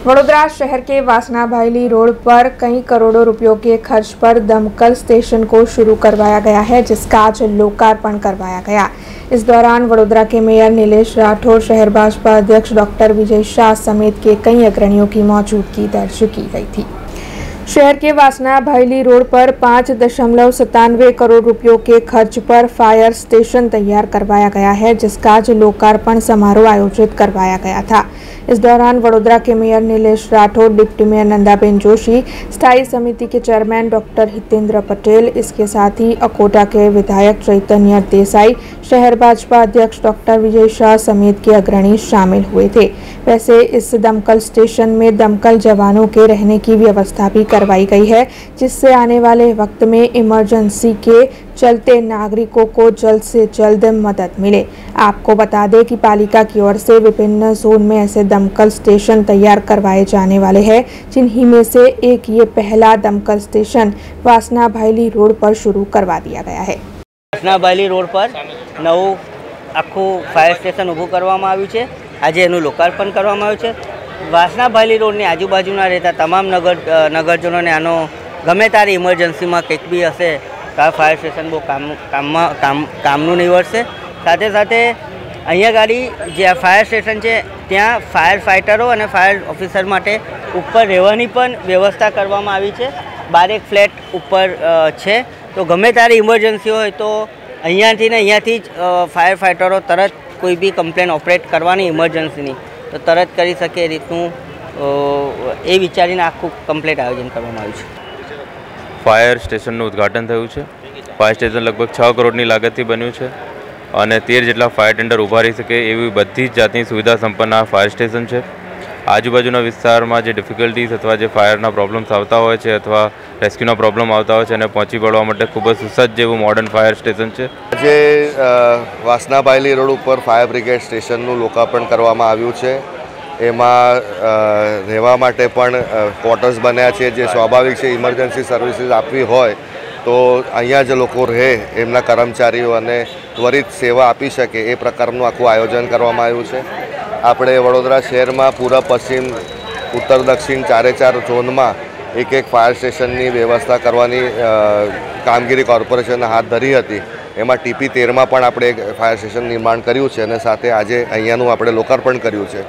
वडोदरा शहर के वासना भाईली रोड पर कई करोड़ों रुपयों के खर्च पर दमकल स्टेशन को शुरू करवाया गया है जिसका आज लोकार्पण करवाया गया इस दौरान वडोदरा के मेयर नीलेश राठौर शहर भाजपा अध्यक्ष डॉक्टर विजय शाह समेत के कई अग्रणियों की मौजूदगी दर्ज की गई थी शहर के वासना भाईली रोड पर पाँच दशमलव सतानवे करोड़ रुपयों के खर्च पर फायर स्टेशन तैयार करवाया गया है जिसका आज लोकार्पण समारोह आयोजित करवाया गया था इस दौरान वडोदरा के mayor Nilesh Rathore, deputy mayor Nandaben Joshi, स्थायी समिति के चेयरमैन डॉक्टर हितेंद्र पटेल, इसके साथ ही अकोटा के विधायक चैतन्य देसाई शहर भाजपा अध्यक्ष डॉक्टर विजय शाह समेत के अग्रणी शामिल हुए थे। वैसे इस दमकल स्टेशन में दमकल जवानों के रहने की व्यवस्था भी करवाई गई है, जिससे आने वाले वक्त में इमरजेंसी के चलते नागरिकों को जल्द से जल्द मदद मिले। आपको बता दें कि पालिका की ओर से विभिन्न जोन में ऐसे दमकल स्टेशन तैयार करवाए जाने वाले हैं, जिन्हीं में से एक ये पहला दमकल स्टेशन वासना भाईली रोड पर शुरू करवा दिया गया है। वासना भाईली रोड पर નવું આખું ફાયર સ્ટેશન ઊભું કરવામાં આવ્યું છે. આજે એનું લોકાર્પણ કરવામાં આવ્યું છે. વાસણાભાલી રોડની આજુબાજુના રહેતા તમામ નગર નગરજનોને આનો ગમે તારી ઇમરજન્સીમાં કંઈક બી હશે તો આ ફાયર સ્ટેશન બહુ કામ, કામમાં, કામ, કામનું નિવડશે. સાથે સાથે અહીંયા ગાડી જે આ ફાયર સ્ટેશન છે, ત્યાં ફાયર ફાઇટરો અને ફાયર ઓફિસર માટે ઉપર રહેવાની પણ વ્યવસ્થા કરવામાં આવી છે. બારેક ફ્લેટ ઉપર છે. તો ગમે તારી ઇમરજન્સી હોય તો અહીંયાથી ને અહીંયાથી જ ફાયર ફાઇટરો તરત કોઈ બી કમ્પ્લેન ઓપરેટ કરવાની ઇમરજન્સીની તો તરત કરી શકે એ રીતનું એ વિચારીને આખું કમ્પ્લેટ આયોજન કરવામાં આવ્યું છે. ફાયર સ્ટેશનનું ઉદ્ઘાટન થયું છે. ફાયર સ્ટેશન લગભગ છ કરોડની લાગતથી બન્યું છે. અને તેર જેટલા ફાયર ટેન્ડર ઊભા રહી શકે એવી બધી જ જાતની સુવિધા સંપન્ન આ ફાયર સ્ટેશન છે. આજુબાજુના વિસ્તારમાં જે ડિફિકલ્ટીઝ અથવા જે ફાયરના પ્રોબ્લેમ્સ આવતા હોય છે અથવા રેસ્ક્યુના પ્રોબ્લેમ આવતા હોય છે એને પહોંચી વળવા માટે ખૂબ જ સુસજ્જ જેવું મોડર્ન ફાયર સ્ટેશન છે. આજે અ, વાસનાબાયલી રોડ ઉપર ફાયર બ્રિગેડ સ્ટેશનનું લોકાર્પણ કરવામાં આવ્યું છે. એમાં રહેવા માટે પણ ક્વોર્ટર્સ બન્યા છે. જે સ્વાભાવિક છે ઇમરજન્સી સર્વિસીસ આપવી હોય તો અહીંયા જે લોકો રહે એમના કર્મચારીઓ અને ત્વરિત સેવા આપી શકે એ પ્રકારનું આખું આયોજન કરવામાં આવ્યું છે. આપણે વડોદરા શહેરમાં પૂર્વ પશ્ચિમ, ઉત્તર, દક્ષિણ ચારે ચાર ઝોનમાં એક એક ફાયર સ્ટેશનની વ્યવસ્થા કરવાની કામગીરી કોર્પોરેશને હાથ ધરી હતી. એમાં ટીપી તેરમાં પણ આપણે એક ફાયર સ્ટેશન નિર્માણ કર્યું છે અને સાથે આજે અહીંયાનું આપણે લોકાર્પણ કર્યું છે.